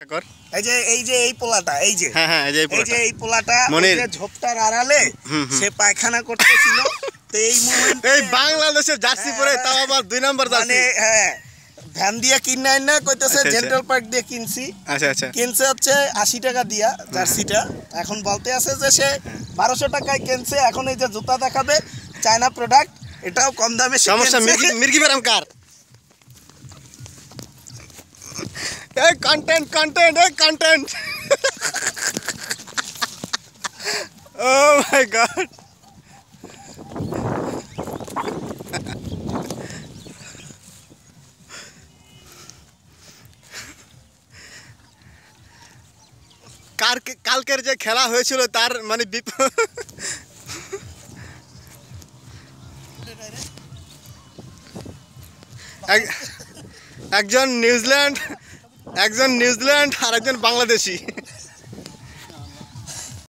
কর এই যে এই যে এই পোলাটা এই যে হ্যাঁ হ্যাঁ এই যে এই এই পোলাটা। মনির। ঝোপটার আড়ালে হুম, হুম। সে পায়খানা করতেছিল তো এই এই বাংলাদেশের জার্সি পরে তাও আবার দুই নম্বর মানে জার্সি হ্যাঁ ভ্যান দিয়ে কিনে না কইতেছে আচ্ছা, আচ্ছা। জেন্টাল পার্ক দিয়ে কিনছি আচ্ছা আচ্ছা কিনছে হচ্ছে আশি টাকা দিয়া জার্সিটা এখন বলতে আছে যে সে বারোশো টাকায় কিনছে এখন এই যে জুতা দেখাবে চায়না প্রোডাক্ট এটাও কম দামে সমস্যা। মির্গি মির্গি কার এই কন্টেন্ট কন্টেন্ট এই কন্টেন্ট ও মাই গড কালকে, কালকের যে খেলা হয়েছিল তার মানে একজন নিউজিল্যান্ড একজন নিউজিল্যান্ড আর একজন বাংলাদেশি।